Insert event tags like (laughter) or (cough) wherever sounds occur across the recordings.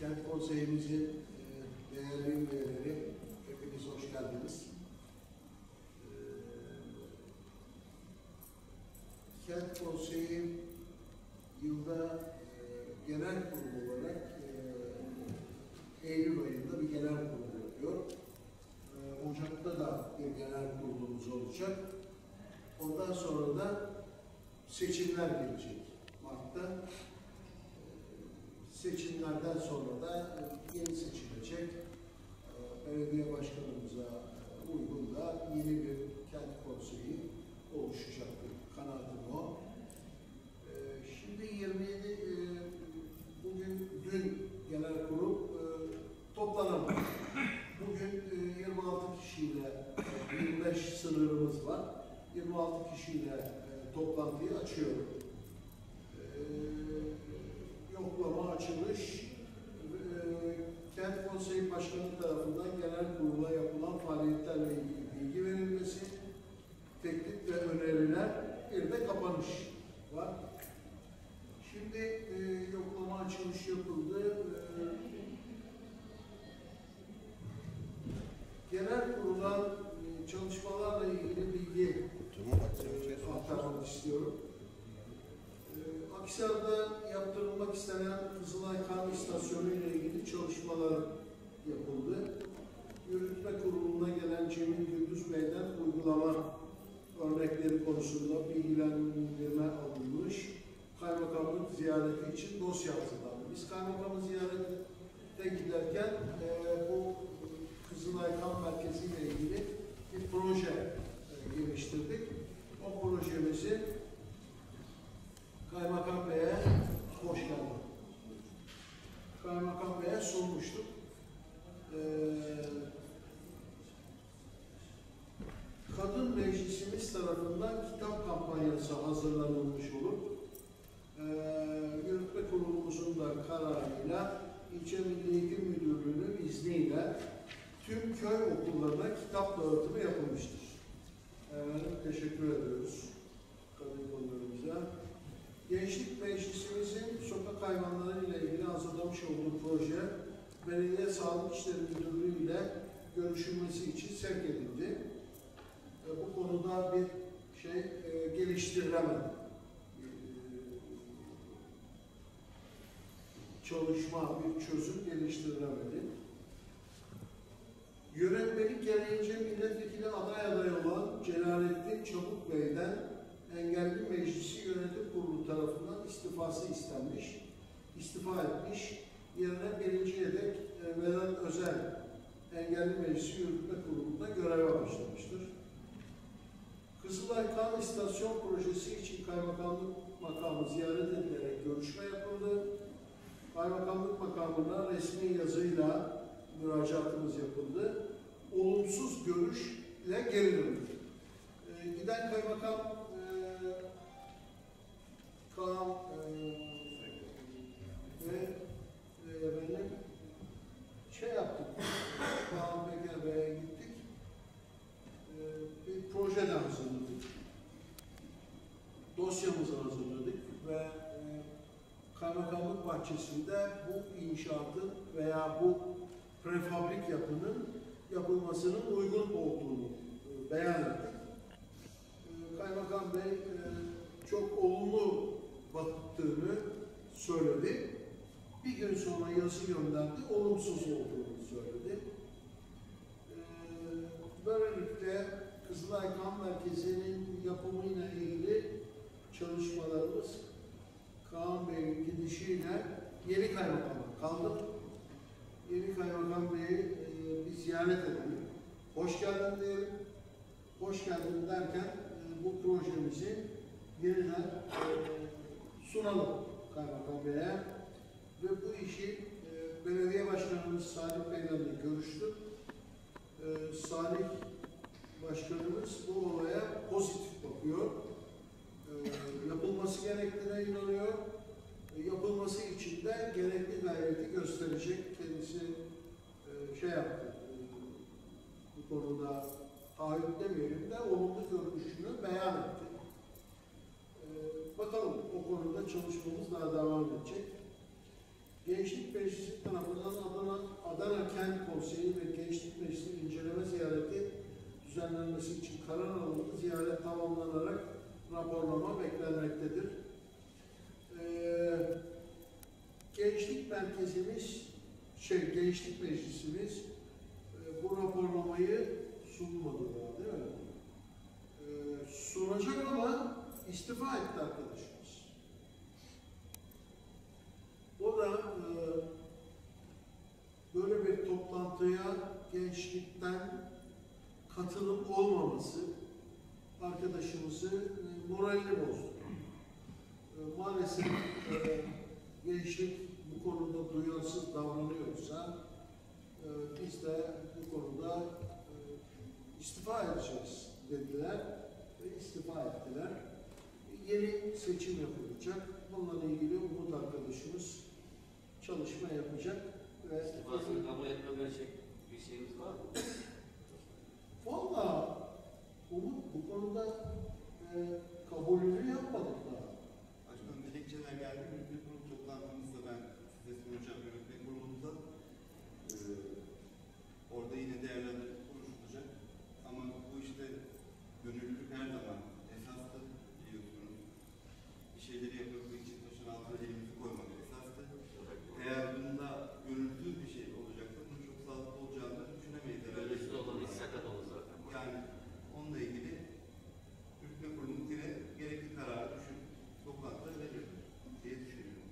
Kent Konseyimizin e, değerli üyeleri, hepiniz hoş geldiniz. E, Kent Konseyi yılda e, genel kurul olarak Eylül ayında bir genel kurul yapıyor. Ocak'ta da bir genel kurulumuz olacak. Ondan sonra da seçimler gelecek Mart'ta. Seçimlerden sonra da e, yeni seçilecek e, belediye başkanımıza e, uygun da yeni bir kent konseyi oluşacaktır. Kanaatim o. Şimdi 27 e, bugün dün genel kurul toplanamadı. Bugün e, 26 kişiyle e, 25 sınırımız var. 26 kişiyle toplantıyı açıyorum. Açılış e, Kent Konseyi Başkanı tarafından genel kurula yapılan faaliyetlerle ilgili bilgi verilmesi, teklif ve öneriler, bir de kapanış var. Şimdi e, yoklama açılış yapıldı. E, genel kurulan e, çalışmalarla ilgili bilgi aktarmak istiyorum. Akhisar'da yaptırılmak istenen Kızılay Kan İstasyonu ile ilgili çalışmalar yapıldı. Yürütme kuruluna gelen Cemil Gündüz Bey'den uygulama örnekleri konusunda bilgilendirme alınmış. Kaymakamlık ziyareti için dosya hazırlandı. Biz kaymakamı ziyarete giderken e, bu Kızılay Kan Merkezi ile ilgili bir proje e, geliştirdik. O projemizi Kaymakam Bey'e hoş geldin. Kaymakam Bey'e sunmuştuk. Ee, Kadın Meclisimiz tarafından kitap kampanyası hazırlanılmış olur. Ee, yürütme kurulumuzun da kararıyla İlçe Milli Eğitim Müdürlüğü'nün izniyle tüm köy okullarına kitap dağıtımı yapılmıştır. Evet, teşekkür ediyoruz kadın konularımıza. Gençlik Meclisimizin sokak hayvanları ile ilgili hazırlamış olduğu proje Belediye Sağlık İşleri Müdürlüğü ile görüşülmesi için sevk edildi. E, bu konuda bir şey e, geliştirilemedi. E, çalışma, bir çözüm geliştirilemedi. Yönetmelik gereğince milletvekili aday adayı olan Celalettin Çabuk Bey'den Engelli Meclisi Yönetim Kurulu tarafından istifası istenmiş, istifa etmiş. Yerine birinci yedek e, Vedat Özel Engelli Meclisi Yürütme Kurulu'nda göreve başlamıştır. Kızılay Kan İstasyon Projesi için kaymakamlık makamı ziyaret edilerek görüşme yapıldı. Kaymakamlık makamına resmi yazıyla müracaatımız yapıldı. Olumsuz görüşle geri döndü. Ee, giden kaymakam Kaan e, ve e, efendim, şey yaptık. Kaan Bey'e gittik. E, bir proje de hazırladık. Dosyamızı hazırladık ve e, Kaymakamlık bahçesinde bu inşaatın veya bu prefabrik yapının yapılmasının uygun olduğunu e, beyan ettik. E, Kaymakam Bey e, çok olumlu baktığını söyledi. Bir gün sonra yazı gönderdi, olumsuz olduğunu söyledi. E, Böylelikle Kızılay Kan Merkezi'nin yapımıyla ilgili çalışmalarımız Kaan Bey'in gidişiyle yeni kaymakama kaldı. Yeni kaymakam Bey'i e, bir ziyaret edelim. Hoş geldin diyelim. Hoş geldin derken e, bu projemizi yeniden e, sunalım kaymakam Bey'e. Ve bu işi e, belediye başkanımız Salih Bey'le görüştük. E, Salih Başkanımız bu olaya pozitif bakıyor. E, yapılması gerektiğine inanıyor. E, yapılması için de gerekli gayreti gösterecek. Kendisi e, şey yaptı. E, bu konuda taahhüt demeyelim de olumlu görüşünü beyan etti. E, bakalım o konuda çalışmamız daha devam edecek. Gençlik Meclisi tarafından Adana, Adana Kent Konseyi ve Gençlik Meclisi inceleme ziyareti düzenlenmesi için karar alındı. Ziyaret tamamlanarak raporlama beklenmektedir. Ee, Gençlik Merkezimiz, şey Gençlik Meclisimiz e, bu raporlamayı sunmadı daha değil mi? Ee, sunacak ama istifa etti arkadaşımız. O da e, böyle bir toplantıya gençlikten katılım olmaması arkadaşımızı e, moralini bozdu. E, maalesef e, gençlik bu konuda duyarsız davranıyorsa e, biz de bu konuda e, istifa edeceğiz dediler ve istifa ettiler. Yeni seçim yapılacak. Bununla ilgili Umut arkadaşımız çalışma yapacak ve İstifasını kabul etme verecek bir şeyimiz var mı? Valla Umut bu konuda e, kabulünü yapmadık daha. Başkanım dilekçeler geldi. Yürütme kurulu toplantımızda ben size sunacağım yürütme kurulumuzda. Ee, orada yine değerlendirip konuşulacak. Ama bu işte gönüllülük her zaman esastır biliyorsunuz. Bir şeyleri yapıldığı için taşın altına elimizi koymak esastır. Eğer bunda gönüllü bir şey olacaksa bunun çok sağlıklı olacağını düşünemeyiz. Böylesi olan iş sakat olur zaten. Yani onunla ilgili yürütme kurulumuz yine gerekli kararı düşün, toplantıda verir diye düşünüyorum.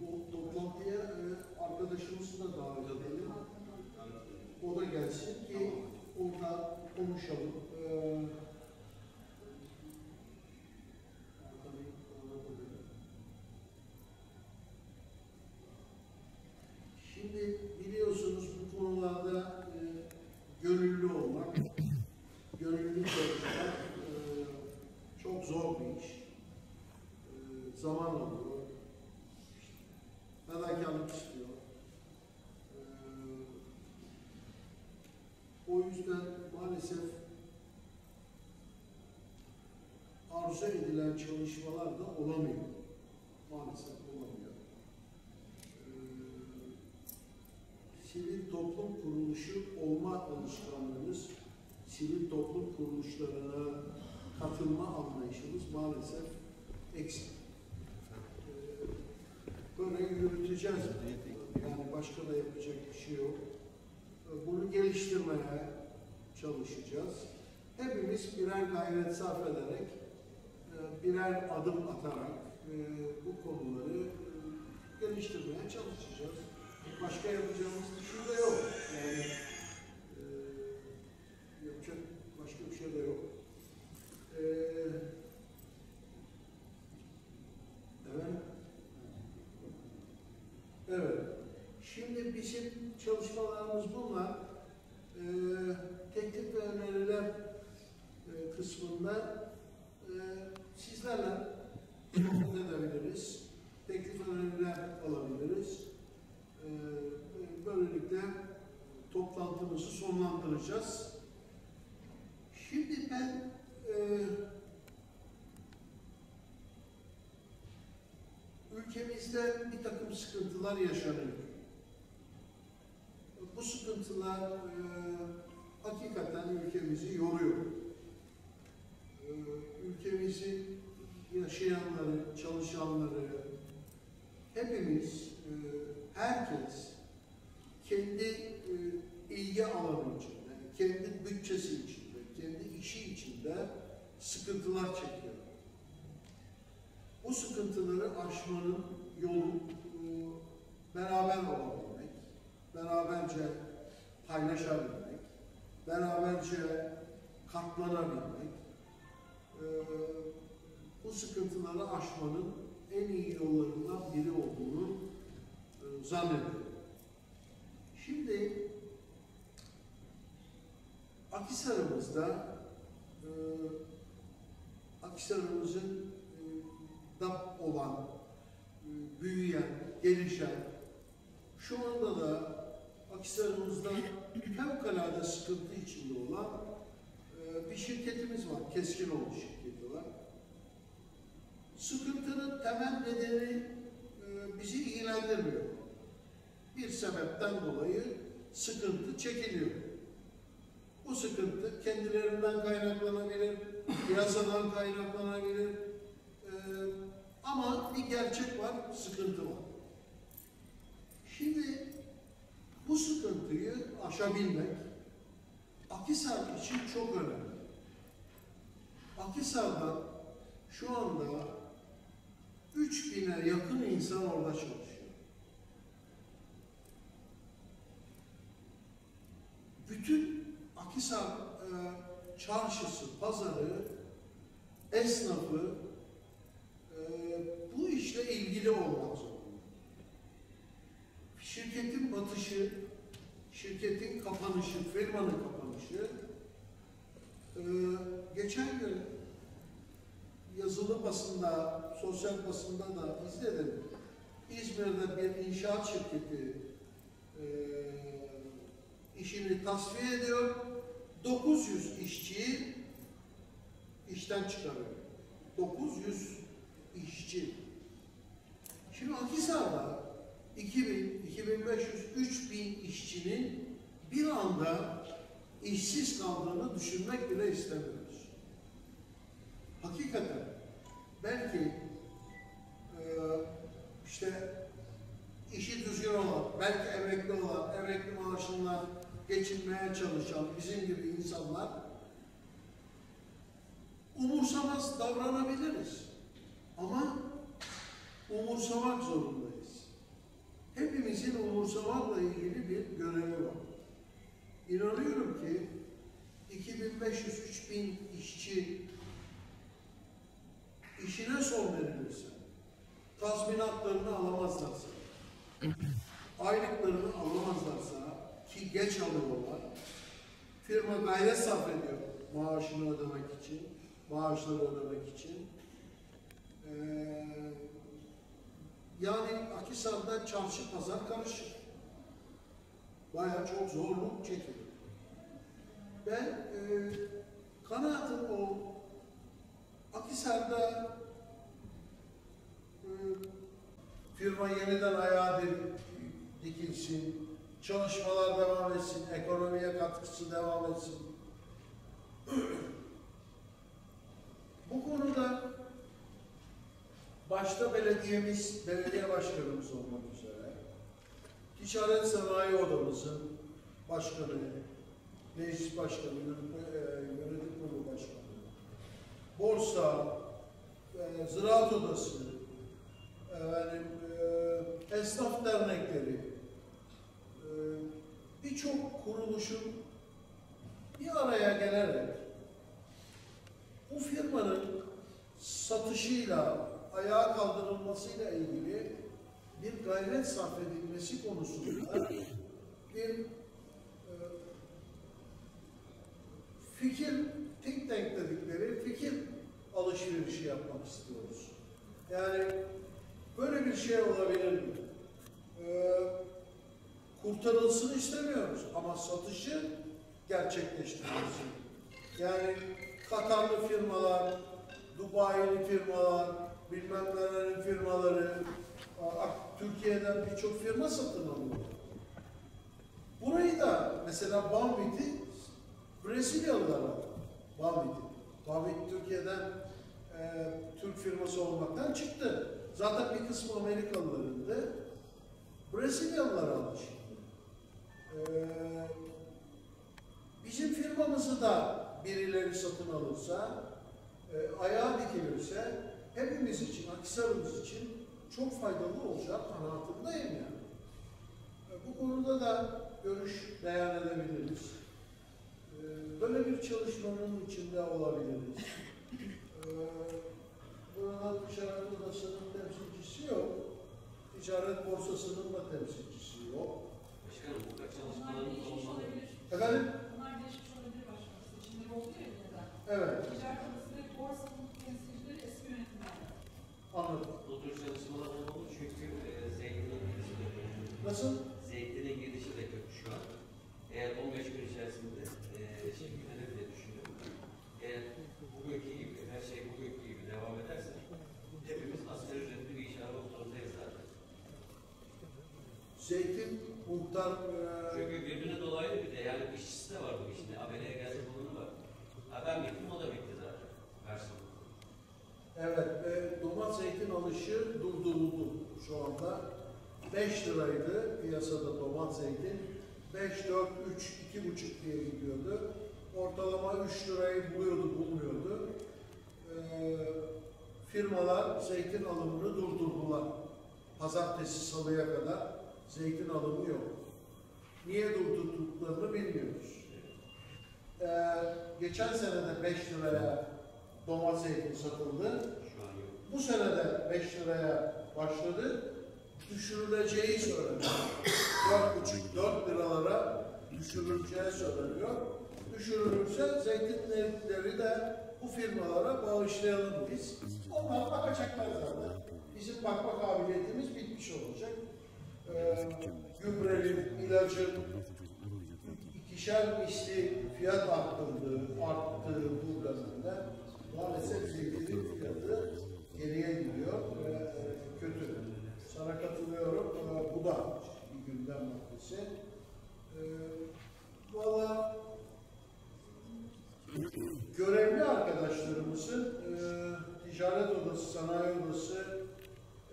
Bu toplantıya e, arkadaşımızı da davet edelim. Anlatıyorum. O da gelsin ki orada konuşalım. Ee, Şimdi biliyorsunuz bu konularda e, gönüllü olmak, gönüllü çalışmak e, çok zor bir iş. E, zaman alıyor, fedakarlık istiyor. E, o yüzden maalesef arzu edilen çalışmalar da olamıyor. Maalesef olamıyor. Ee, sivil toplum kuruluşu olma alışkanlığımız, sivil toplum kuruluşlarına katılma anlayışımız maalesef eksik. Böyle yürüteceğiz. Yani başka da yapacak bir şey yok. Bunu geliştirmeye çalışacağız. Hepimiz birer gayret sarf ederek, e, birer adım atarak e, bu konuları e, geliştirmeye çalışacağız. Başka yapacağımız bir şey de yok. Yani e, yapacak başka bir şey de yok. E, evet. Evet. Şimdi bizim çalışmalarımız bunlar. Ee, teklif ve öneriler e, kısmında e, sizlerle sohbet edebiliriz. Teklif ve öneriler alabiliriz. Ee, böylelikle toplantımızı sonlandıracağız. Şimdi ben e, ülkemizde bir takım sıkıntılar yaşanıyor. Bu sıkıntılar e, hakikaten ülkemizi yoruyor. E, ülkemizi yaşayanları, çalışanları, hepimiz, e, herkes kendi e, ilgi alanı kendi bütçesi içinde, kendi işi içinde sıkıntılar çekiyor. Bu sıkıntıları aşmanın yolu e, beraber olabilmek, beraberce paylaşabilmek, beraberce katlanabilmek, e, bu sıkıntıları aşmanın en iyi yollarından biri olduğunu e, zannediyorum. Şimdi Akisar'ımızda e, Akisar'ımızın e, da olan, e, büyüyen, gelişen, şu anda da Akisar'ımızda fevkalade sıkıntı içinde olan e, bir şirketimiz var. Keskinoğlu şirketi var. Sıkıntının temel nedeni e, bizi ilgilendirmiyor. bir sebepten dolayı sıkıntı çekiliyor. Sıkıntı kendilerinden kaynaklanabilir, piyasadan kaynaklanabilir. Ee, ama bir gerçek var, sıkıntı var. Şimdi bu sıkıntıyı aşabilmek Akisar için çok önemli. Akisar'da şu anda 3000'e yakın insan orada çalışıyor. Bütün Akisar e, çarşısı, pazarı, esnafı e, bu işle ilgili olmak zorunda. Şirketin batışı, şirketin kapanışı, firmanın kapanışı e, geçen gün yazılı basında, sosyal basında da izledim. İzmir'de bir inşaat şirketi e, işini tasfiye ediyor. 900 işçiyi işten çıkarıyor. 900 işçi. Şimdi Akhisar'da 2000, 2500, 3000 işçinin bir anda işsiz kaldığını düşünmek bile istemiyoruz. Hakikaten belki e, işte işi düzgün olan, belki emekli olan, emekli maaşından geçinmeye çalışan bizim gibi insanlar umursamaz davranabiliriz. Ama umursamak zorundayız. Hepimizin umursamakla ilgili bir görevi var. İnanıyorum ki 2500-3000 işçi işine son verilirse, tazminatlarını alamazlarsa, (clears throat) aylıklarını alamazlarsa ki geç alıyorlar, firma gayret sarf ediyor maaşını ödemek için, maaşları ödemek için. Ee, yani Akisar'da çarşı pazar karışır. Bayağı çok zorluk çekiyor. Ben e, kanaatim o Akisar'da e, firma yeniden ayağa di- dikilsin, çalışmalar devam etsin, ekonomiye katkısı devam etsin. (clears throat) Bu konuda başta belediyemiz, belediye başkanımız olmak üzere, Ticaret Sanayi Odamızın başkanı, meclis başkanı, e, yönetim kurulu başkanı, borsa, e, ziraat odası, kuruluşun bir araya gelerek bu firmanın satışıyla, ayağa kaldırılmasıyla ilgili bir gayret sarf edilmesi konusunda bir e, fikir, think tank dedikleri fikir alışverişi yapmak istiyoruz. Yani böyle bir şey olabilir mi? Ee, kurtarılsın istemiyoruz ama satışı gerçekleştirilsin. Yani Katarlı firmalar, Dubai'li firmalar, bilmem nelerin firmaları, Türkiye'den birçok firma satın alıyor. Burayı da mesela Banvit'i Brezilyalılar aldı. Banvit'i. Banvit Türkiye'den e, Türk firması olmaktan çıktı. Zaten bir kısmı Amerikalılarındı. Brezilyalılar. E, bizim firmamızı da birileri satın alırsa, e, ayağa dikilirse hepimiz için, Akisar'ımız için çok faydalı olacak kanaatindeyim yani. E, bu konuda da görüş beyan edebiliriz. E, böyle bir çalışmanın içinde olabiliriz. Burada ticaret odasının temsilcisi yok. Ticaret borsasının da temsilcisi yok. Başkanım bu kadar Onlar çalışmalarımız olmalı. olabilir. Efendim? Onlar değişmiş olabilir başkanım. Seçimleri oldu ya neden? Evet, Ticaret odası ve borsanın temsilcileri eski yönetimler. anladım. Bu tür çalışmalar olmalı çünkü e, kötü. Nasıl? Zeytinin girişi de kötü şu an. Eğer 15 gün içerisinde e, şekillenir diye düşünüyorum. Eğer bugünkü gibi, her şey bugünkü gibi devam ederse hepimiz asgari ücretli bir iş arama zorundayız zaten. Zeytin muhtar e, Çünkü birbirine dolaylı bir de yani işçisi de var bu işin. Ameleye gelse bulunu var. Ha ben bittim o da bitti zaten. Karşılıklı. Evet, e, domat zeytin alışı durduruldu şu anda. 5 liraydı piyasada domat zeytin. 5, 4, 3, 2,5 diye gidiyordu. Ortalama 3 lirayı buluyordu, bulmuyordu. E, firmalar zeytin alımını durdurdular. Pazartesi, salıya kadar zeytin alımı yok. Niye durdurduklarını bilmiyoruz. E, geçen sene de 5 liraya domat zeytin satıldı. Bu sene de 5 liraya başladı. Düşürüleceği söyleniyor. 4,5-4 liralara düşürüleceği söyleniyor. Düşürülürse zeytinleri de bu firmalara bağışlayalım biz. Onlar bakacaklar zaten. Bizim bakma kabiliyetimiz bitmiş olacak. Ee, gübrenin, ilacın ikişer misli fiyat arttırdığı, arttığı bu dönemde maalesef zeytinin fiyatı geriye gidiyor ve kötü. Sana katılıyorum. Bu da bir gündem maddesi. E, Valla görevli arkadaşlarımızın e, ticaret odası, sanayi odası,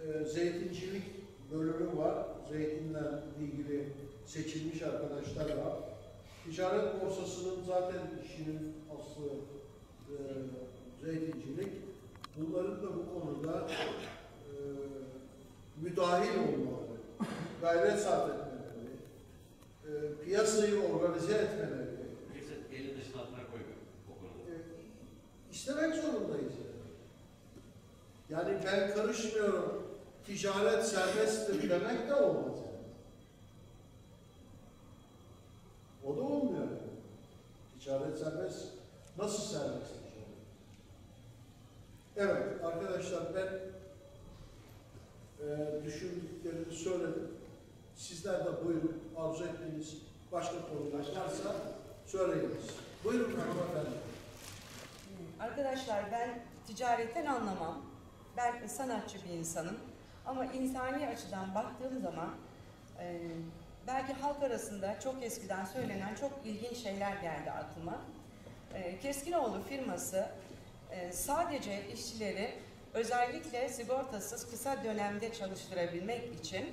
e, zeytincilik bölümü var. Zeytinle ilgili seçilmiş arkadaşlar var. Ticaret borsasının zaten işinin aslı e, zeytincilik. Bunların da bu konuda e, müdahil olmaları, gayret sarf etmeleri, e, piyasayı organize etmeleri, Kimse elin dışına atmak koymuyor o konuda. e, istemek zorundayız. Yani. ben karışmıyorum, ticaret serbesttir demek de olmaz. O da olmuyor. Ticaret serbest. Nasıl serbest? Evet arkadaşlar ben e, düşündüklerimi söyledim. Sizler de buyurun arzu ettiğiniz başka konular varsa söyleyiniz. Buyurun hanımefendi. Arkadaşlar ben ticaretten anlamam. Ben sanatçı bir insanım. Ama insani açıdan baktığım zaman e, belki halk arasında çok eskiden söylenen çok ilginç şeyler geldi aklıma. E, Keskinoğlu firması e, sadece işçileri özellikle sigortasız kısa dönemde çalıştırabilmek için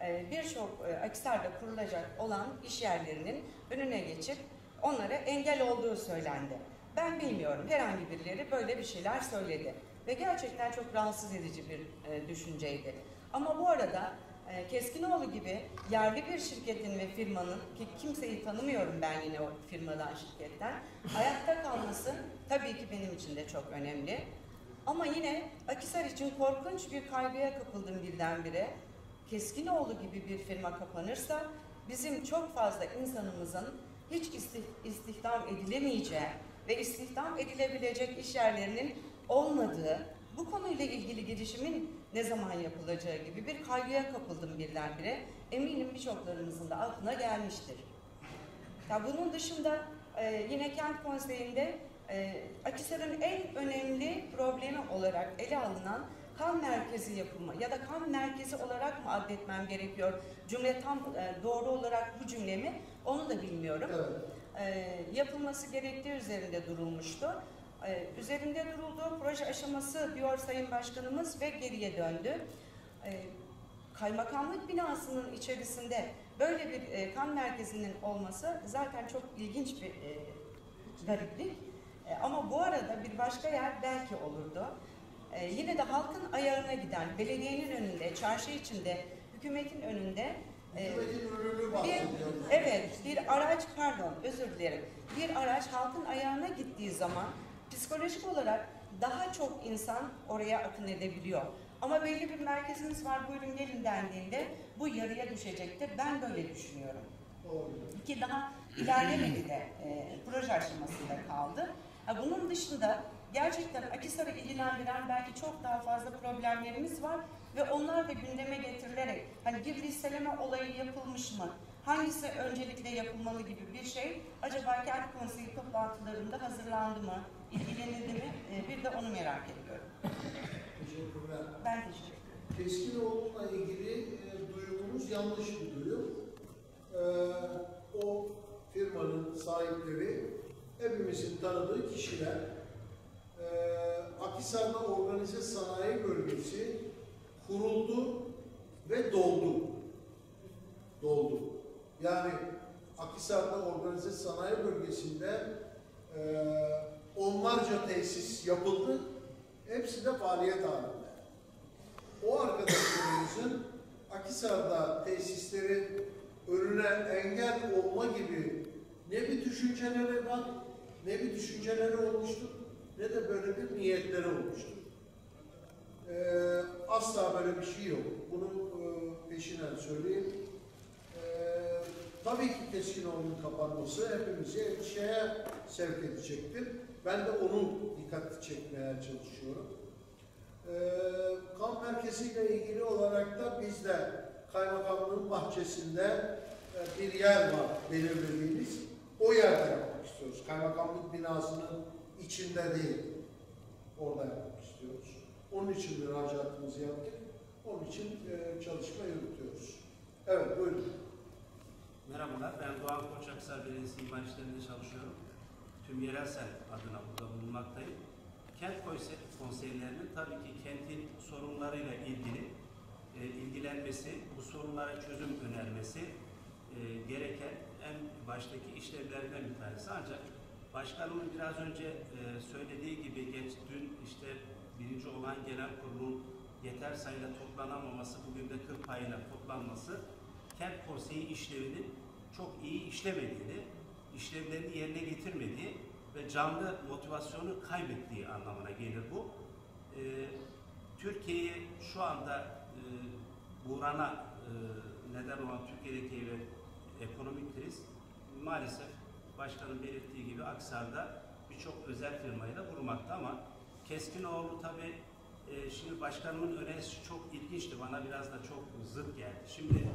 e, birçok e, Akisar'da kurulacak olan iş yerlerinin önüne geçip onlara engel olduğu söylendi. Ben bilmiyorum. Herhangi birileri böyle bir şeyler söyledi. Ve gerçekten çok rahatsız edici bir e, düşünceydi. Ama bu arada e, Keskinoğlu gibi yerli bir şirketin ve firmanın, ki kimseyi tanımıyorum ben yine o firmadan, şirketten, ayakta kalması tabii ki benim için de çok önemli. Ama yine Akisar için korkunç bir kaygıya kapıldım birdenbire. Keskinoğlu gibi bir firma kapanırsa bizim çok fazla insanımızın hiç istih- istihdam edilemeyeceği ve istihdam edilebilecek iş yerlerinin olmadığı, bu konuyla ilgili girişimin ne zaman yapılacağı gibi bir kaygıya kapıldım birdenbire. Eminim birçoklarımızın da aklına gelmiştir. Ya bunun dışında e, yine kent konseyinde e, Akisar'ın en önemli problemi olarak ele alınan kan merkezi yapımı ya da kan merkezi olarak mı adetmem gerekiyor? Cümle tam e, doğru olarak bu cümle mi? Onu da bilmiyorum Evet. E, yapılması gerektiği üzerinde durulmuştu. E, üzerinde durulduğu proje aşaması diyor Sayın Başkanımız ve geriye döndü. E, kaymakamlık binasının içerisinde böyle bir kan merkezinin olması zaten çok ilginç bir e, gariplik. Ama bu arada bir başka yer belki olurdu. Yine de halkın ayağına giden, belediyenin önünde, çarşı içinde, hükümetin önünde e, bir, evet, bir araç, pardon özür dilerim. Bir araç halkın ayağına gittiği zaman psikolojik olarak daha çok insan oraya akın edebiliyor. Ama belli bir merkezimiz var, buyurun gelin dendiğinde bu yarıya düşecektir. Ben böyle düşünüyorum. Doğru. Ki daha ilerlemedi de e, proje aşamasında kaldı. Ha, bunun dışında gerçekten Akisar'ı ilgilendiren belki çok daha fazla problemlerimiz var ve onlar da gündeme getirilerek hani bir listeleme olayı yapılmış mı? Hangisi öncelikle yapılmalı gibi bir şey acaba kent konseyi toplantılarında hazırlandı mı? ilgilenildi mi? E, bir de onu merak ediyorum. Teşekkürler. Ben teşekkür ederim. Keskinoğlu'na ilgili e, duyumumuz yanlış bir duyum. Ee, o firmanın sahipleri hepimizin tanıdığı kişiler. Ee, Akhisar'da organize sanayi bölgesi kuruldu ve doldu. Doldu. Yani Akhisar'da organize sanayi bölgesinde e, onlarca tesis yapıldı. Hepsi de faaliyet halinde. O arkadaşlarımızın Akhisar'da tesislerin önüne engel olma gibi ne bir düşünceleri var, ne bir düşünceleri olmuştur, ne de böyle bir niyetleri olmuştur. Ee, asla böyle bir şey yok. Bunu e, peşinen söyleyeyim. Ee, tabii ki Keskinoğlu'nun kapanması hepimizi endişeye sevk edecektir. Ben de onun dikkatli çekmeye çalışıyorum. Ee, kamp merkeziyle ilgili olarak da biz de kaymakamlığın bahçesinde e, bir yer var belirlediğimiz. O yerde yapmak istiyoruz. Kaymakamlık binasının içinde değil. Orada yapmak istiyoruz. Onun için müracaatımızı yaptık. Onun için e, çalışma yürütüyoruz. Evet buyurun. Merhabalar, ben Doğan Koç Aksar Belediyesi İmar İşleri'nde çalışıyorum. Tüm Yerelsel adına burada bulunmaktayım. Kent konse- konseylerinin tabii ki kentin sorunlarıyla ilgili e, ilgilenmesi, bu sorunlara çözüm önermesi e, gereken en baştaki işlevlerden bir tanesi. Ancak başkanımın biraz önce e, söylediği gibi geç dün işte birinci olan genel kurulun yeter sayıda toplanamaması, bugün de kıl payıyla toplanması kent konseyi işlevinin çok iyi işlemediğini, işlevlerini yerine getirmediği ve canlı motivasyonu kaybettiği anlamına gelir bu. Ee, Türkiye'yi şu anda e, e, neden olan Türkiye'deki ve ekonomik kriz maalesef başkanın belirttiği gibi Aksar'da birçok özel firmayla vurmakta ama Keskinoğlu tabii e, şimdi başkanımın önerisi çok ilginçti. Bana biraz da çok zıt geldi. Şimdi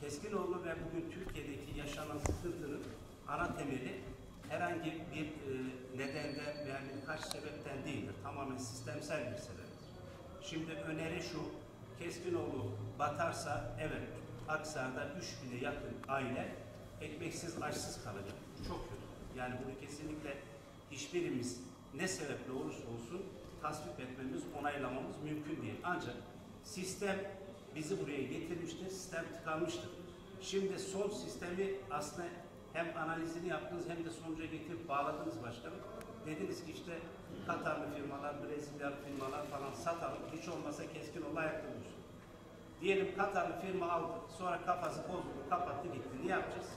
Keskinoğlu ve bugün Türkiye'deki yaşanan sıkıntının ana temeli herhangi bir e, nedende veya birkaç sebepten değildir. Tamamen sistemsel bir sebeptir. Şimdi öneri şu, Keskinoğlu batarsa evet Aksar'da 3000'e yakın aile ekmeksiz, açsız kalacak. Çok kötü. Yani bunu kesinlikle hiçbirimiz ne sebeple olursa olsun tasvip etmemiz, onaylamamız mümkün değil. Ancak sistem bizi buraya getirmiştir, sistem tıkanmıştır. Şimdi son sistemi aslında hem analizini yaptınız hem de sonuca getirip bağladınız başkanım. Dediniz ki işte Katarlı firmalar, Brezilyalı firmalar falan satalım. Hiç olmasa keskin olay dursun. Diyelim Katarlı firma aldı, sonra kafası bozuldu, kapattı gitti. Ne yapacağız?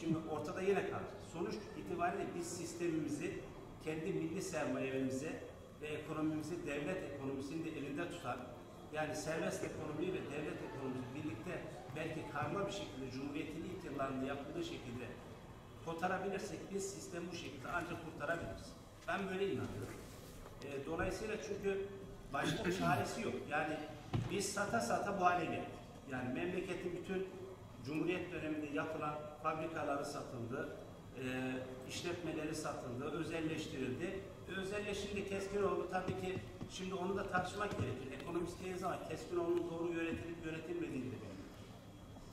Şimdi ortada yine kalacağız. Sonuç itibariyle biz sistemimizi kendi milli sermayemize ve ekonomimizi devlet ekonomisini de elinde tutan yani serbest ekonomi ve devlet ekonomisi birlikte belki karma bir şekilde Cumhuriyet'in ilk yıllarında yapıldığı şekilde kotarabilirsek biz sistemi bu şekilde ancak kurtarabiliriz. Ben böyle inanıyorum. E, dolayısıyla çünkü başka çaresi yok. Yani biz sata sata bu hale geldik. Yani memleketin bütün Cumhuriyet döneminde yapılan fabrikaları satıldı, e, işletmeleri satıldı, özelleştirildi. Özelleşince Keskinoğlu tabii ki şimdi onu da tartışmak gerekir. Ekonomist değiliz ama Keskinoğlu'nun doğru yönetilip yönetilmediğini de.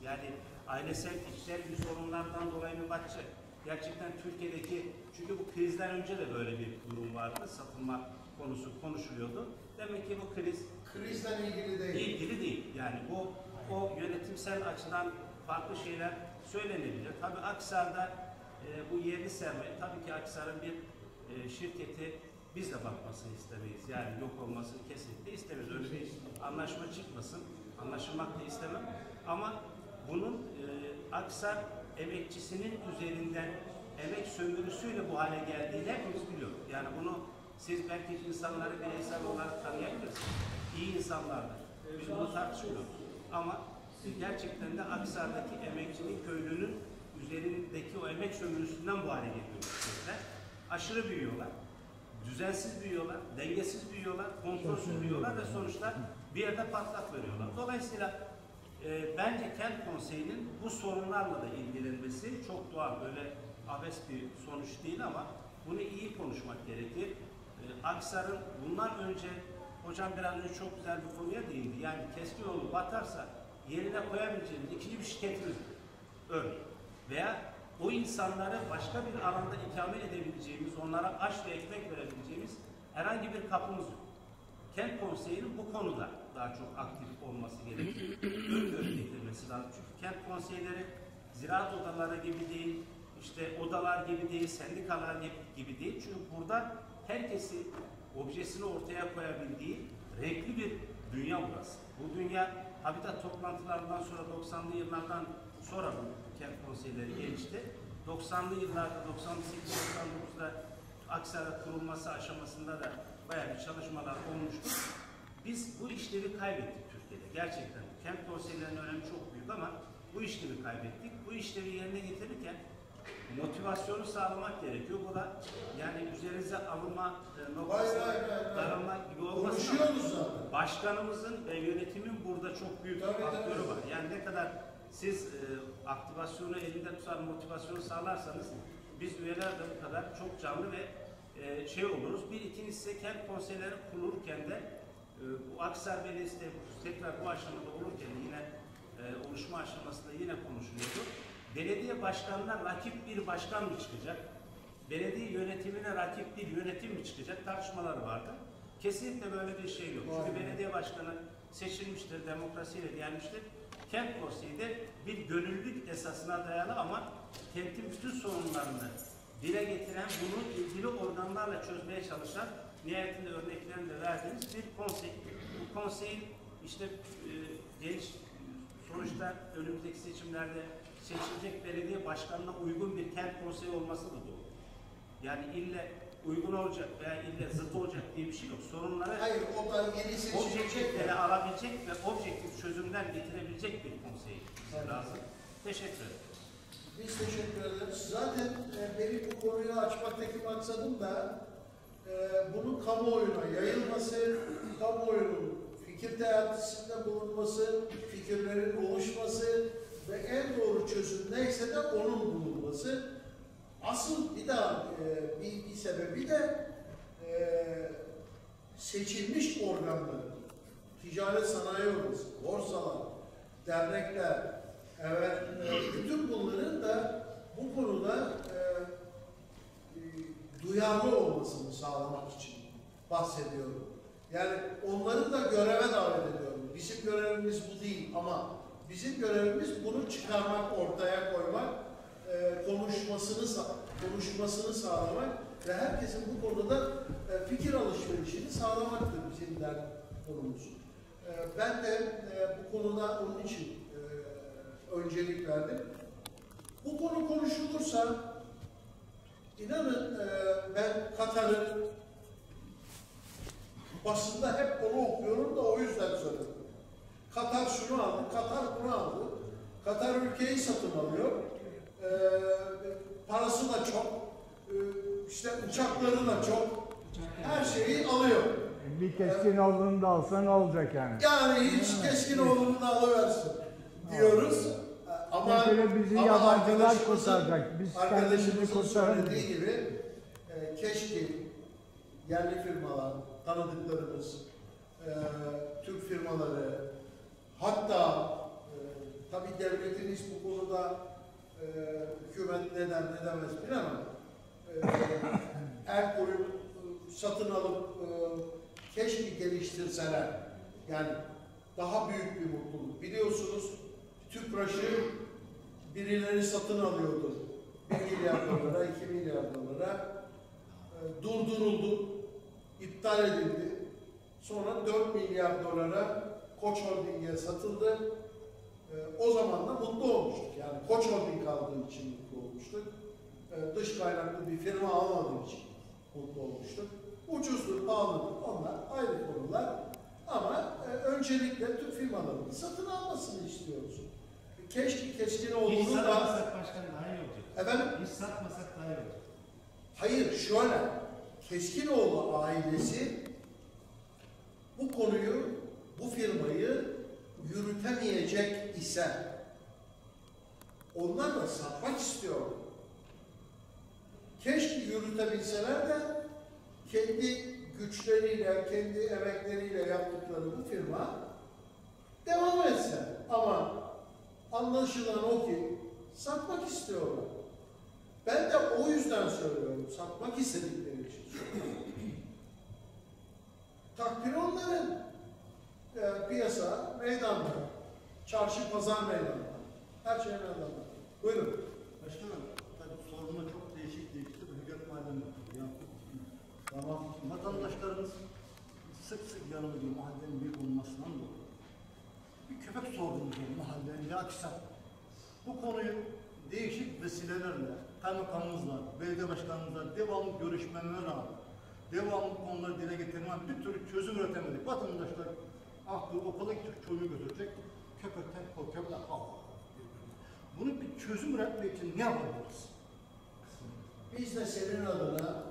Yani ailesel, içsel bir sorunlardan dolayı mı bakacak? Gerçekten Türkiye'deki, çünkü bu krizden önce de böyle bir durum vardı. Satılma konusu konuşuluyordu. Demek ki bu kriz Krizden ilgili değil. ilgili değil. Yani bu o yönetimsel açıdan farklı şeyler söylenebilir. Tabii Aksar'da e, bu yerli sermaye, tabii ki Aksar'ın bir e, şirketi biz de bakmasını istemeyiz. Yani yok olmasını kesinlikle istemeyiz. Öyle bir anlaşma çıkmasın. Anlaşılmak da istemem. Ama bunun e, Aksar emekçisinin üzerinden emek sömürüsüyle bu hale geldiğini hepimiz biliyoruz. Yani bunu siz belki insanları bireysel olarak tanıyabilirsiniz. İyi insanlardır. Biz bunu tartışmıyoruz. Ama gerçekten de Aksar'daki emekçinin, köylünün üzerindeki o emek sömürüsünden bu hale geliyor şirketler. Aşırı büyüyorlar. Düzensiz büyüyorlar, dengesiz büyüyorlar, kontrolsüz büyüyorlar ve sonuçta bir yerde patlak veriyorlar. Dolayısıyla e, bence kent konseyinin bu sorunlarla da ilgilenmesi çok doğal. Böyle abes bir sonuç değil ama bunu iyi konuşmak gerekir. E, Aksar'ın bundan önce hocam biraz önce çok güzel bir konuya değindi. Yani Keskinoğlu batarsa yerine koyabileceğimiz ikinci bir şirketimiz. Örneğin. Veya o insanları başka bir alanda ikame edebileceğimiz, onlara aş ve ekmek verebileceğimiz herhangi bir kapımız yok. Kent konseyinin bu konuda daha çok aktif olması. Öngörü getirmesi lazım. Çünkü kent konseyleri ziraat odaları gibi değil, işte odalar gibi değil, sendikalar gibi değil. Çünkü burada herkesi objesini ortaya koyabildiği renkli bir dünya burası. Bu dünya Habitat toplantılarından sonra 90'lı yıllardan sonra bu kent konseyleri gelişti. 90'lı yıllarda 98-99'da Aksaray'da kurulması aşamasında da bayağı bir çalışmalar olmuştu. Biz bu işlevi kaybettik Türkiye'de. Gerçekten kent konseylerinin önemi çok büyük ama bu işlevi kaybettik. Bu işlevi yerine getirirken motivasyonu sağlamak gerekiyor. Bu da yani üzerinize alınma e, noktasına Konuşuyoruz zaten. başkanımızın ve yönetimin burada çok büyük Tabii, bir faktörü tabii. var. Yani ne kadar siz e, aktivasyonu elinde tutar, motivasyonu sağlarsanız biz üyeler de bu kadar çok canlı ve e, şey oluruz. Bir ikincisi kent konseyleri kurulurken de e, bu Aksar Belediyesi de tekrar bu aşamada olurken yine e, oluşma aşamasında yine konuşuluyordu. Belediye başkanına rakip bir başkan mı çıkacak? Belediye yönetimine rakip bir yönetim mi çıkacak? Tartışmalar vardı. Kesinlikle böyle bir şey yok. Çünkü belediye başkanı seçilmiştir, demokrasiyle gelmiştir. Kent konseyi de bir gönüllülük esasına dayalı ama kentin bütün sorunlarını dile getiren, bunu ilgili organlarla çözmeye çalışan, nihayetinde örneklerini de verdiğimiz bir konsey. Bu konseyin işte e, geniş sonuçta önümüzdeki seçimlerde seçilecek belediye başkanına uygun bir kent konseyi olması da doğru. Yani ille uygun olacak veya ille zıt olacak diye bir şey yok. Sorunları Hayır, o da yeni seçilecek. objektifleri alabilecek ve objektif çözümler getirebilecek bir konsey bize lazım. Teşekkür ederim. Biz teşekkür ederiz. Zaten e, benim bu konuyu açmaktaki maksadım da e, bunun kamuoyuna yayılması, kamuoyunun fikir teatisinde bulunması, fikirlerin oluşması ve en doğru çözüm neyse de onun bulunması. Asıl bir daha e, bir, bir sebebi de e, seçilmiş organların, ticaret sanayi odası, borsalar, dernekler, evet, e, bütün bunların da bu konuda e, e, duyarlı olmasını sağlamak için bahsediyorum. Yani onları da göreve davet ediyorum. Bizim görevimiz bu değil ama bizim görevimiz bunu çıkarmak, ortaya koymak, e, konuşmasını konuşmasını sağlamak ve herkesin bu konuda e, fikir alışverişini sağlamaktır bizim dert konumuz. E, ben de e, bu konuda onun için e, öncelik verdim. Bu konu konuşulursa inanın e, ben Katar'ın basında hep onu okuyorum da o yüzden söyledim. Katar şunu aldı, Katar bunu aldı. Katar ülkeyi satın alıyor. E, parası da çok. E, işte uçakları da çok. Her şeyi alıyor. Bir keskin olduğunu da alsa ne olacak yani? Yani hiç keskin olduğunu da alıversin diyoruz. Ama, Mesela bizi ama yabancılar kurtaracak. Biz Arkadaşımızın söylediği gibi e, keşke yerli firmalar, tanıdıklarımız, e, Türk firmaları, hatta e, tabii devletimiz bu konuda e, hükümet neden ne demez bilemem. E, koyup e, satın alıp e, keşke geliştirseler. Yani daha büyük bir mutluluk. Biliyorsunuz Tüpraş'ı birileri satın alıyordu. 1 milyar dolara, 2 milyar dolara e, durduruldu, iptal edildi. Sonra 4 milyar dolara Koç Holding'e satıldı. E, o zaman da mutlu olmuştuk. Yani Koç Holding aldığı için mutlu olmuştuk. E, dış kaynaklı bir firma almadığı için mutlu olmuştuk. Ucuzluk, pahalılık onlar ayrı konular. Ama e, öncelikle Türk firmalarının satın almasını istiyoruz. Keşke Hiç olduğunu da... satmasak başkan daha iyi olacak. Efendim? Hiç satmasak daha iyi olacak. Hayır şöyle, Keskinoğlu ailesi bu konuyu, bu firmayı yürütemeyecek ise onlar da satmak istiyor. Keşke yürütebilseler de kendi güçleriyle, kendi emekleriyle yaptıkları bu firma devam etse ama anlaşılan o ki satmak istiyorlar. Ben de o yüzden söylüyorum. Satmak istedikleri için. Takdir onların. E, piyasa meydanda. Çarşı pazar meydanda. Her şey meydanda. Buyurun. Başkanım, tabii sorunla çok değişik değişti. Hücret mahallemi. Ya, Tamam. vatandaşlarımız sık sık yanımda diyor mahallenin büyük olmasından dolayı. Bir köpek sordum diyor mahallenin ya. Bu konuyu değişik vesilelerle, kaymakamımızla, belediye başkanımızla devamlı görüşmeme rağmen, devamlı konuları dile getirmem bir türlü çözüm üretemedik. Vatandaşlar aklı okula gidecek çocuğu götürecek, köpekten korkuyorlar. Bunu bir çözüm üretmek için ne yapabiliriz? Biz de senin adına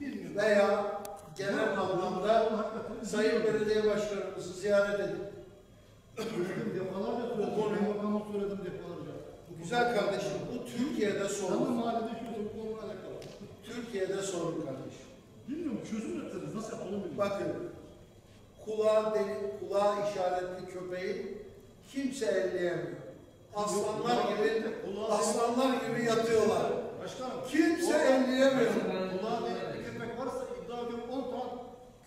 Bilmiyorum. veya genel anlamda Sayın Belediye Başkanımızı ziyaret edip defalarca söyledim. Bu konu- Kaymakama söyledim defalarca. güzel kardeşim bu Türkiye'de sorun. mahallede yaşıyorsun bu konuyla alakalı. Türkiye'de sorun kardeşim. Bilmiyorum çözüm üretiriz. Nasıl yapalım bilmiyorum. Bakın kulağa deli, kulağa işaretli köpeği kimse elleyemiyor. Aslanlar gibi aslanlar gibi yatıyorlar. Başkanım. Kimse o- elleyemiyor. Kulağa bir köpek varsa iddia ediyorum 10 tane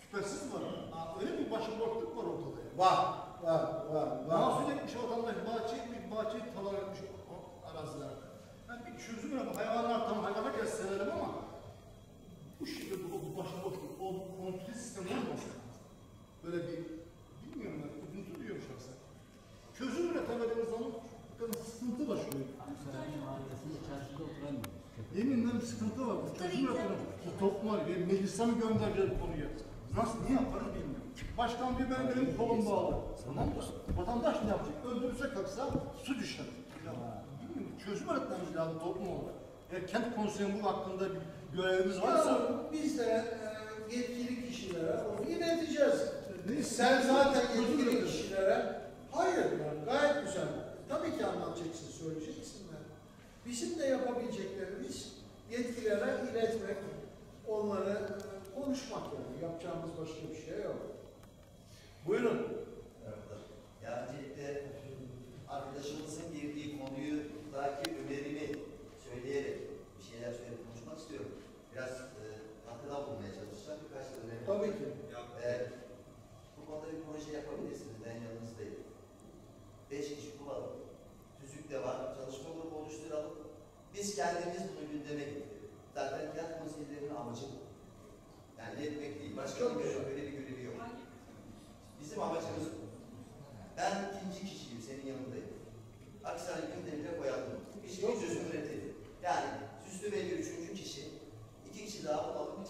küpesiz var. Ha, öyle bir başıboşluk var ortada. ya. Var, var, var, var. Mahsul etmiş vatandaş bahçe etmiş, bahçeyi talan etmiş arazilerde. Yani bir çözüm yok. Hayvanlar tam hayvana kessenelim ama bu şekilde bu, bu başıboşluk, o kontrol sistemi olmasın. Böyle bir, bilmiyorum ben, üzüntü duyuyorum şahsen. Çözüm üretemediğimiz zaman bakın sıkıntı başlıyor. mahallesinde çarşıda oturamıyor. Yeminle bir sıkıntı var. Bu çözüm üretemedik. Bu topluma, mi göndereceğiz bu konuyu? Nasıl, ne yaparız bilmiyorum. Başkan diyor benim, benim kolum bağlı. Tamam mı? Vatandaş ne yapacak? Öldürürse kalksa suç işler. Ya, bilmiyorum, çözüm üretmemiz lazım toplum olarak. Eğer kent konseyinin bu hakkında bir görevimiz varsa Ya biz de e, yetkili kişilere onu ileteceğiz. Neyse. Sen zaten yetkili kişilere hayır yani gayet güzel. Tabii ki anlatacaksın, söyleyeceksin de. Bizim de yapabileceklerimiz yetkililere iletmek, onları konuşmak yani. Yapacağımız başka bir şey yok. Buyurun. Merhabalar. Yani öncelikle arkadaşımızın girdiği konuyu daki önerimi söyleyerek bir şeyler söyleyip konuşmak istiyorum. Biraz e, katkıda bulunmaya çalışacağım. Birkaç da önerim. Tabii ki. E, bu konuda bir proje yapabilirsiniz. Ben yanınızdayım. Beş kişi bulalım. Tüzük de var. Çalışma grubu oluşturalım. Biz kendimiz bunu gündeme getirelim. Zaten kent konseylerinin amacı bu. Yani yetmek değil. Başka bir görev, böyle bir görevi yok. Bizim amacımız bu. Ben ikinci kişiyim, senin yanındayım. Aksaray gündemine koyalım. Bir şey çözüm üretelim. Yani Süslü bir üçüncü kişi, iki kişi daha bulalım, bir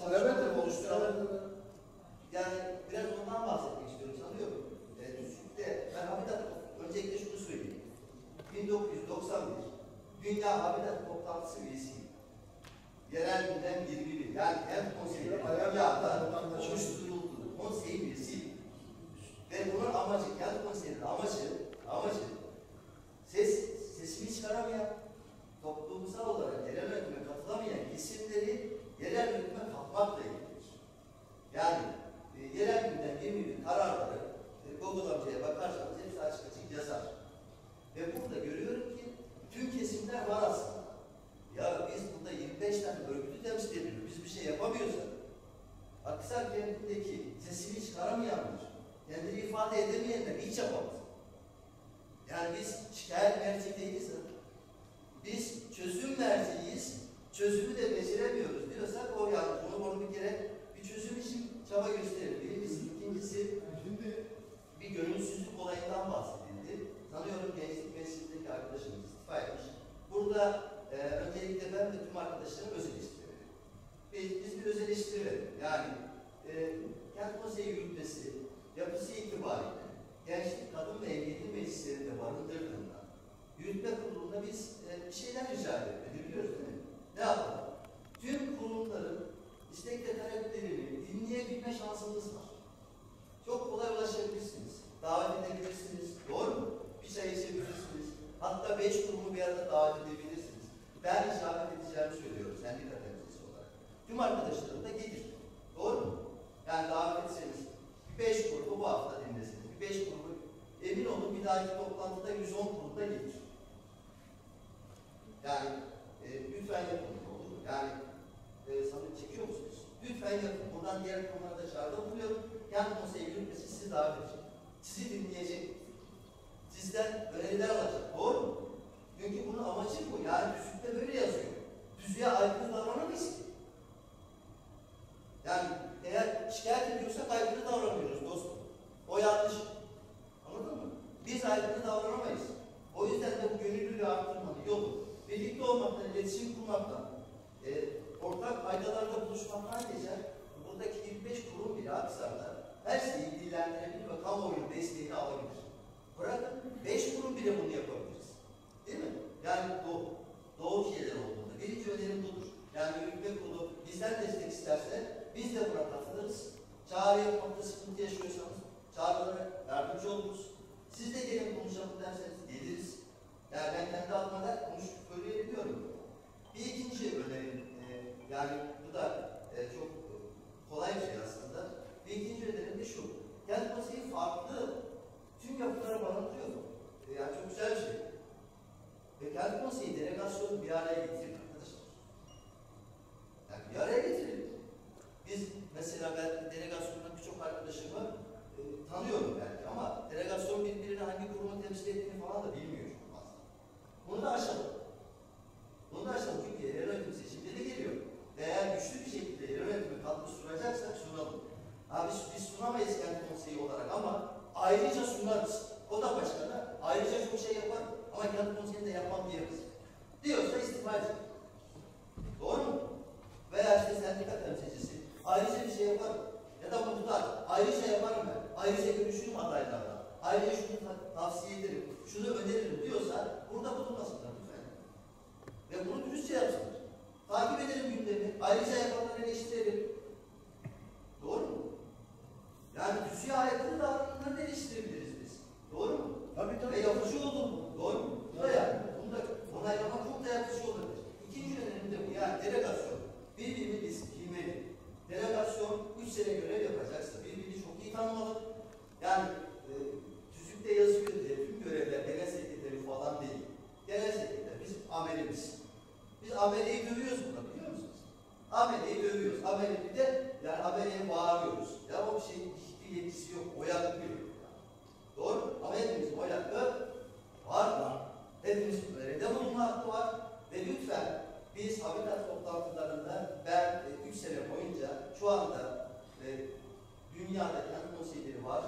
dünyada kent konseyleri var.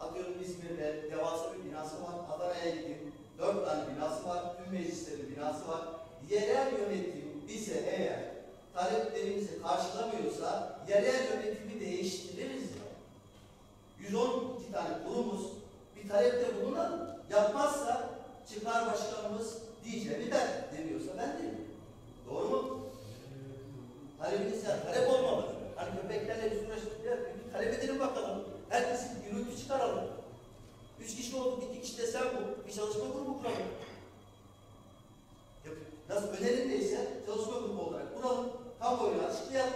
Atıyorum İzmir'de devasa bir binası var. Adana'ya gidin. Dört tane binası var. Tüm meclislerin binası var. Yerel yönetim bize eğer taleplerimizi karşılamıyorsa yerel yönetimi değiştiririz ya. 112 tane kurumuz bir talepte bulunalım. Yapmazsa çıkar başkanımız diyeceğimi der demiyorsa ben derim. Doğru mu? Talebiniz ya talep olmalı. Hani köpeklerle biz uğraştık bir talep edelim bakalım. Herkesin gürültü çıkaralım. Üç kişi olduk, iki kişi de sen bu. Bir çalışma grubu kuralım. Yap- Nasıl önerin neyse çalışma grubu olarak kuralım. Kamuoyuna açıklayalım.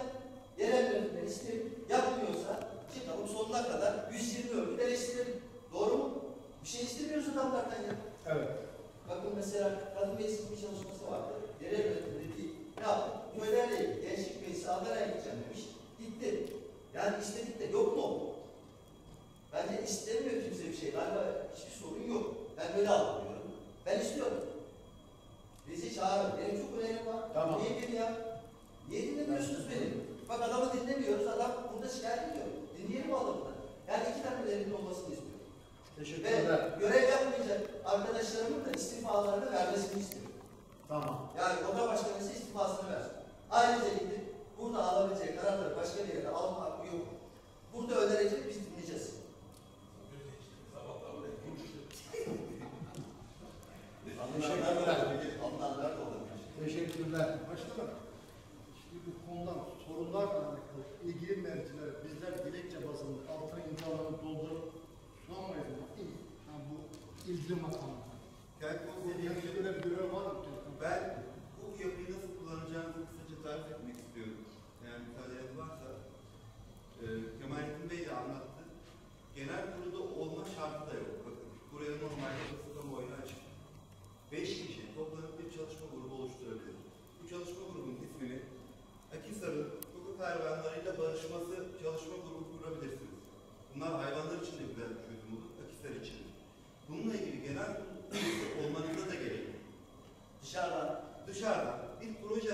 Yerel yönetimden isteyelim. Yapmıyorsa çıkalım sonuna kadar 120 örgüt eleştirelim. Doğru mu? Bir şey istemiyoruz adamlardan ya. Evet. Bakın mesela kadın meclisi bir çalışması vardı. Yerel yönetim dedi, ne yaptı? Köylerle gençlik meclisi Adana'ya gideceğim demiş. Gitti. Yani istedik de yok mu o? Bence istemiyor kimse bir şey. Galiba hiçbir sorun yok. Ben böyle algılıyorum. Ben istiyorum. Bizi çağırın. Benim çok önerim var. Tamam. Niye beni ya? Niye dinlemiyorsunuz beni? Bak adamı dinlemiyoruz. Adam burada şikayet ediyor. Dinleyelim adamı da. Yani iki tane önerimin olmasını istiyorum. Teşekkürler. Ve görev yapmayacak arkadaşlarımın da istifalarını vermesini istiyorum. Tamam. Yani oda başkanısı istifasını versin. Ayrıca burada alabileceği kararları başka bir yerde alma hakkı yok. Burada önerecek biz dinleyeceğiz. Teşekkürler. Teşekkürler. Başkanım, şimdi bu konudan sorunlarla ilgili mercilere bizler dilekçe bazında altına imzalarını doldurup sunamayız ama iyi. Yani bu ilgili konseyi Yani şöyle bir görev var mı? Ben bu yapıyı nasıl kullanacağınızı kısaca tarif etmek istiyorum. Eğer müsaadeniz varsa. Ee, Kemalettin Bey de anlattı. Genel kurulda olma şartı da yok. Bakın beş kişi toplanıp bir çalışma grubu oluşturabilir. Bu çalışma grubunun ismini Akisar'ın hukuk hayvanlarıyla barışması çalışma grubu kurabilirsiniz. Bunlar hayvanlar için de güzel bir çözüm olur, Akisar için. Bununla ilgili genel (clears throat) olmanıza da gerek yok. Dışarıdan? Dışarıdan bir proje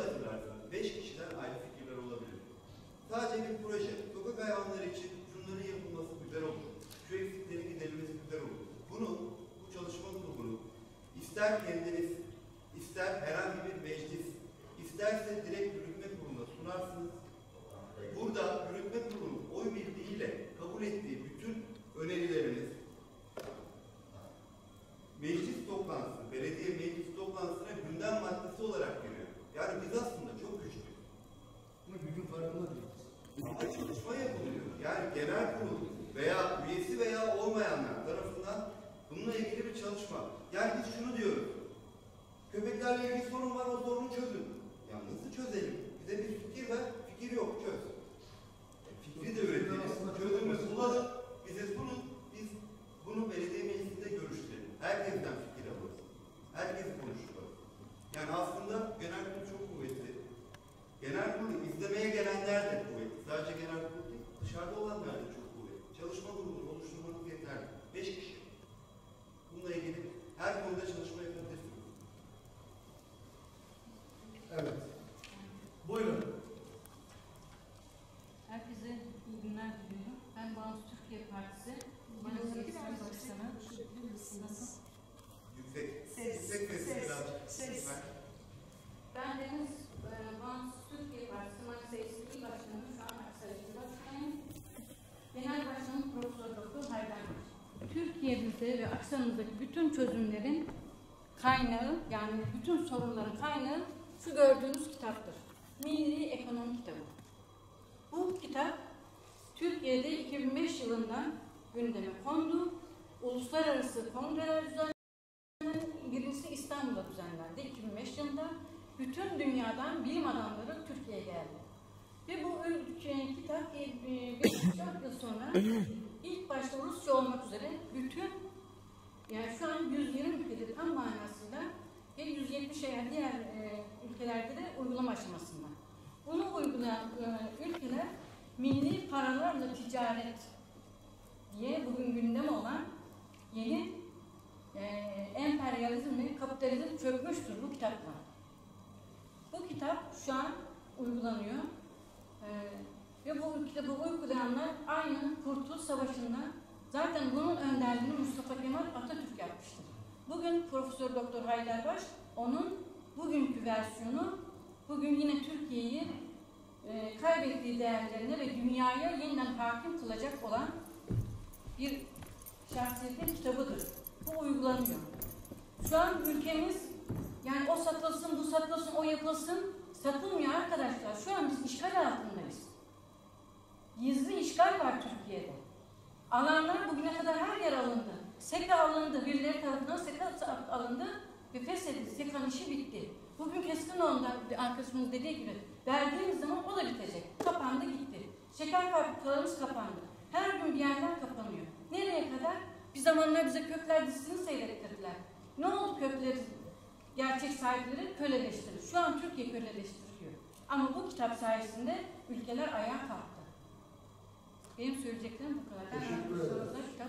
lütfen. Ben Deniz e, Bağımsız Türkiye Partisi Manisa İslam Başkanı. Şu an Aksaray İl Başkanıyım. Genel Başkanım Profesör Doktor Haydar Baş. Türkiye'mizde ve Aksaray'ımızdaki bütün çözümlerin kaynağı yani bütün sorunların kaynağı şu gördüğünüz kitaptır. Milli Ekonomi Kitabı. Bu kitap Türkiye'de 2005 yılında gündeme kondu. Uluslararası kongreler düzenlendi. Birincisi İstanbul'da düzenlendi 2005 yılında. Bütün dünyadan bilim adamları Türkiye'ye geldi. Ve bu ülke, kitap 5 yıl sonra ilk başta Rusça olmak üzere bütün yani şu an 120 ülkede tam manasıyla ve 170 eğer diğer e, ülkelerde de uygulama aşamasında. Bunu uygulayan e, ülkeler milli paralarla ticaret diye bugün gündem olan yeni e, emperyalizm ve kapitalizm çökmüştür bu kitapla. Bu kitap şu an uygulanıyor. E, ve bu kitabı uygulayanlar aynı Kurtuluş Savaşı'nda zaten bunun önderliğini Mustafa Kemal Atatürk yapmıştır. Bugün Profesör Doktor Haydarbaş onun bugünkü versiyonu bugün yine Türkiye'yi e, kaybettiği değerlerine ve dünyaya yeniden hakim kılacak olan bir şahsiyetin kitabıdır. Bu uygulanıyor. Şu an ülkemiz yani o satılsın, bu satılsın, o yapılsın satılmıyor arkadaşlar. Şu an biz işgal altındayız. Gizli işgal var Türkiye'de. Alanlar bugüne kadar her yer alındı. SEKA alındı, birileri tarafından SEKA alındı ve feshedildi. SEKA'nın işi bitti. Bugün Keskinoğlu'nda arkadaşımız dediği gibi verdiğimiz zaman o da bitecek. Kapandı gitti. Şeker fabrikalarımız kapandı. Her gün bir yerler kapanıyor. Nereye kadar? Bir zamanlar bize kökler dizisini seyrettirdiler. Ne oldu kökleri? Gerçek sahipleri köleleştirdi. Şu an Türkiye köleleştiriliyor. Ama bu kitap sayesinde ülkeler ayağa kalktı. Benim söyleyeceklerim bu kadar. Teşekkür ederim. kitap.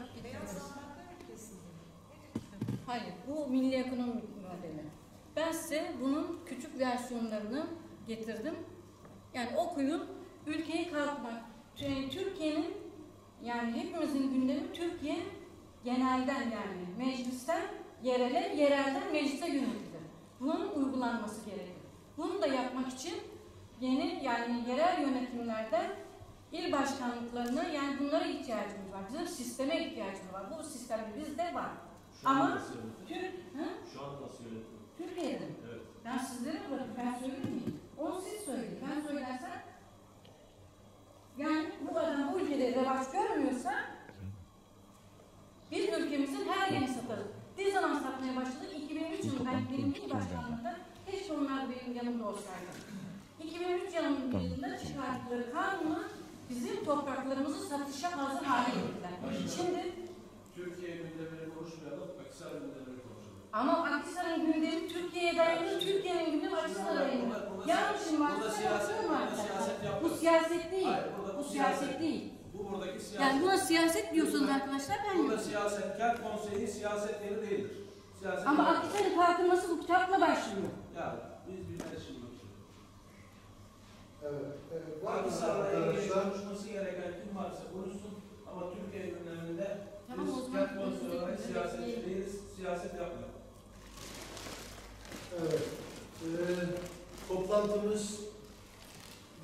Hayır, bu milli ekonomi modeli. Ben size bunun küçük versiyonlarını getirdim. Yani okuyun, ülkeyi kalkmak. Tü- Türkiye'nin yani hepimizin gündemi Türkiye genelden yani meclisten yerele, yerelden meclise yönetilir. Bunun uygulanması gerekir. Bunu da yapmak için yeni yani yerel yönetimlerde il başkanlıklarına yani bunlara ihtiyacımız var. Bizim sisteme ihtiyacımız var. Bu sistem bizde var. Şu Ama? Türk, hı? Şu an nasıl yönetiyor? Türkiye'de. Evet. Ben sizlere bırakıyorum. Ben söylemeyeyim. Onu siz söyleyin. Ben söylersem yani bu olsaydı. 2003 yılında çıkarttıkları kanunla bizim topraklarımızı satışa hazır hale getirdiler. Şimdi Türkiye gündemini konuşmayalım, Akisar gündemini konuşalım. ama Akhisar'ın gündemi Türkiye'ye dayanıyor, Türkiye'nin gündemi Akhisar'a dayanıyor. Yanlışım varsa burada siyaset, siyaset Bu siyaset değil. Hayır, burada Bu bu siyaset siyaset. değil. Bu buradaki siyaset. Yani buna siyaset diyorsunuz Burada- arkadaşlar ben Burada siyaset, kent konseyi siyaset yeri değildir. Siyaset Ama Akhisar'ın kalkınması bu kitapla başlıyor. Ya biz bir şimdi Evet. evet. Var mı ilgili konuşması gereken kim varsa konuşsun ama Türkiye gündeminde Tamam, biz kent de olarak siyasetçi değiliz, siyaset yapmıyoruz. Evet. Ee, toplantımız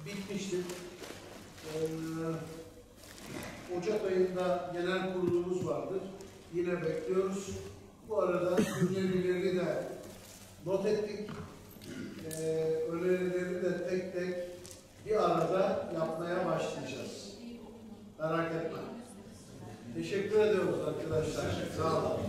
bitmiştir. Ee, Ocak ayında genel kurulumuz vardır. Yine bekliyoruz. Bu arada önerileri de not ettik. Ee, önerileri de tek tek bir arada yapmaya başlayacağız. Merak etme. Teşekkür ediyoruz arkadaşlar. Sağ olun.